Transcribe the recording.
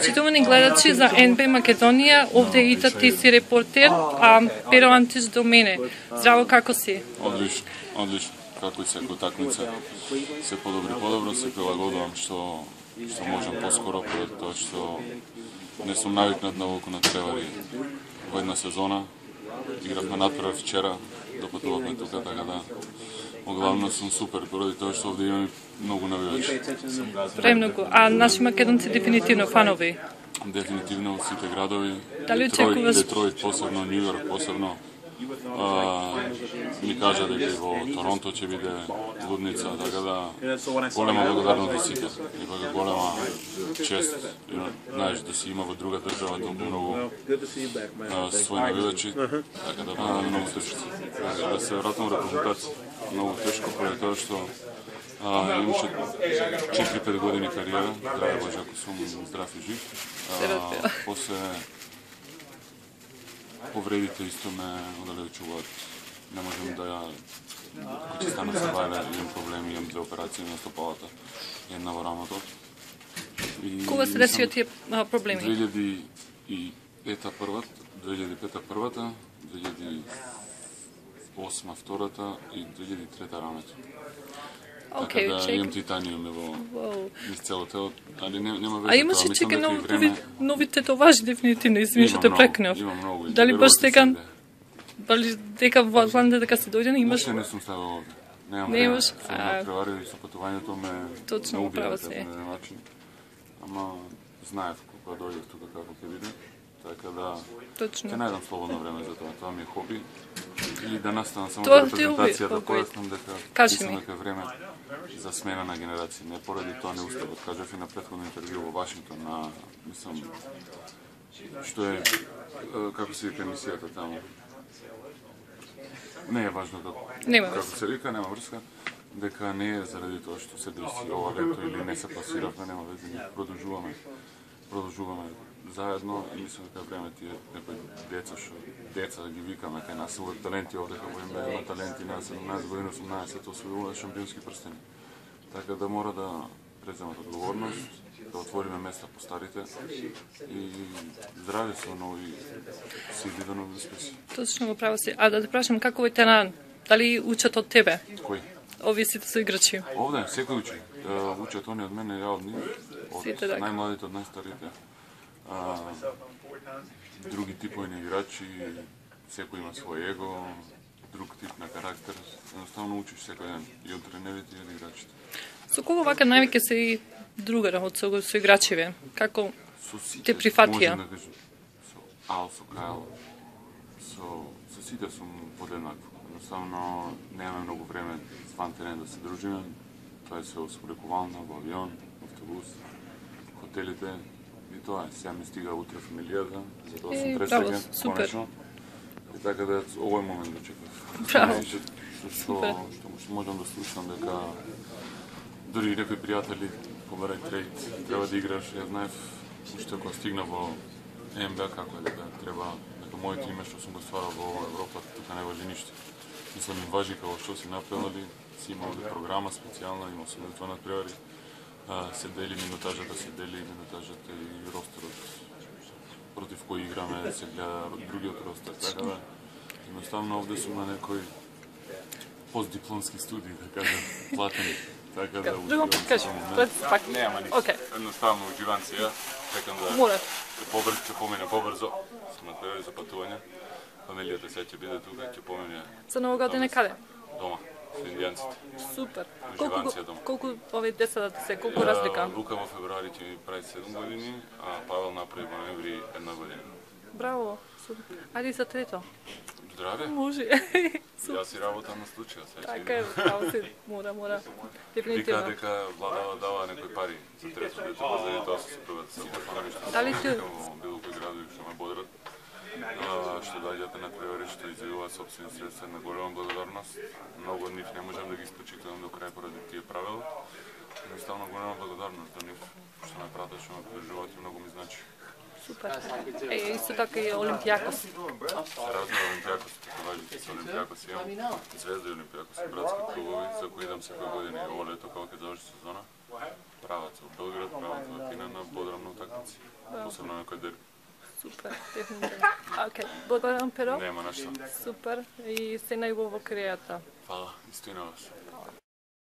Почитувани гледачи за НБ Македонија, овде Ита ти си репортер, а Перо Антиш до мене. Здраво, како си? Одлично, одлично. Како и секој такмица, се подобри подобро, се прилагодувам што што можам поскоро, поради тоа што не сум навикнат на волку на тревари во една сезона. Игравме натпревар вчера, допатувавме тука, така да Оглавно сум супер, поради тоа што овде имаме многу навивачи. Премногу. А наши македонци дефинитивно фанови? Дефинитивно од сите градови. Дали Детройт, очекуваш- Детройт посебно, Нью Йорк посебно. А, ми кажа дека и во Торонто ќе биде лудница, така да голема благодарност за сите. Ипак е голема чест, и, знаеш, да си има во друга држава толку многу а, своји навивачи, така да бъдаме многу тешко. Да се вратам во репрезентација, многу тешко, поради тоа што а, имаше 4-5 години кариера, здраве Боже ако сум здрав и жив. А, после повредите исто ме одалечуваат. Не можам да ја Ако ќе станам се вајле, имам проблеми, имам две операции на стопалата, една во рамото. И Кога се десија тие проблеми? 2005 првата, 2005 првата, 2008 втората и 2003 рамето. Окей, така да чекам. имам титаниуми во Воу. из цело тело, али не, нема веќе А имаше чека и нови, време... нови, нови тетоважи дефинитивно, извини што те прекнав. Има многу. и Дали баш се дека дали дека во Атланта дека се дојде имаш Уште не сум ставил овде. Немам Немаш, време. а- превари со патувањето ме Точно, еден начин. Ама знаев кога дојдев тука како ќе биде. Така да ќе точно. најдам слободно време за тоа. Тоа ми е хоби. И да наставам само Тоа за репрезентација да појаснам дека Кажи ми. дека време за смена на генерации. Не поради тоа не успевот. Кажав и на претходно интервју во Вашингтон на мислам што е како се вика емисијата таму. Не е важно како Нема како се вика, нема врска, дека не е заради тоа што се деси ова лето или не се пласиравме, нема веќе, ние продолжуваме. Продолжуваме заедно и мислам дека време тие некои деца што деца да ги викаме кај нас uvek таленти овде како има има таленти на 17 години 18 освојуваат шампионски прстени. Така да мора да преземат одговорност, да отвориме места по старите и здрави со нови сили до нови успеси. Точно го право си. А да те прашам како е теран? Дали учат од тебе? Кој? Овие сите со играчи. Овде секој учи. Учат они од мене, ја од нив. Од Сите така. најмладите од најстарите. А, други типови на играчи, секој има свој его, друг тип на карактер. Едноставно учиш секој ден и од тренерите и од играчите. Со кого вака највеќе се и другара од со, со играчиве? Како Со сите Те прифатија? можам да кажам, со Ал, со Кајл, со, со сите сум подеднакво. Едноставно немаме многу време зван терен да се дружиме. Тоа е се со лекувална, во авион, автобус, хотелите и тоа. Сега ми стига утре фамилијата, за тоа сум супер. конечно. И така да овој момент го чекав. Браво. Што, што, што, што можам да слушам дека дури некои пријатели побарај трейд, треба да играш, ја знаев уште кога стигна во НБА како е дека треба дека моето име што сум го стварал во Европа, тука не важи ништо. Мислам им важи како што си направили, си имал програма специјална, имал сум тоа надпревари, а, се дели минутажата, се дели минутажата и ростерот против кој играме, се гледа другиот ростер, така да едноставно овде сум на некој постдипломски студии, да кажам, платени. Така да Друго уживам кажи, пред пак. Нема ништо. Окей. Едноставно уживам се ја, чекам да Мора. ќе побрзо, ќе помине побрзо. Сум направили за патување. Фамилијата сега ќе биде тука, ќе помине За нова година каде? дома со индијанците. Супер. Колку се колку овие деца да се колку разлика? Лука во февруари ќе ми прави 7 години, а Павел направи во ноември една година. Браво. Супер. Ајде за трето. Здраве, Може. јас си работам на случаја, сега ќе Така е, право си. Мора, мора. Вика Дефинитивно. дека владава дава некои пари за трето дете, па заради тоа се фанови што Дали се ти- во било кој градови што ме бодрат, а, што доаѓаат на превари, што изјавуваат собствени средства на голема благодарност. Многу од нив не можам да ги испочитувам до крај поради тие правила. Едноставно голема благодарност до нив што ме пратат, што ме поддржуваат и многу ми значи. Супер. Е, исто така и Олимпијакос. Разни Олимпијакос, важите со Олимпијакос имам Звезда и Олимпијакос, братски клубови, за кои идам секоја година ово лето како ќе заврши сезона. прават се во Белград, прават во Атина на подрамно утакмици. Посебно некој дерби. Супер, дефинитивно. Океј, благодарам Перо. Нема на што. Супер и се најубаво во креата. Фала, исто и на вас.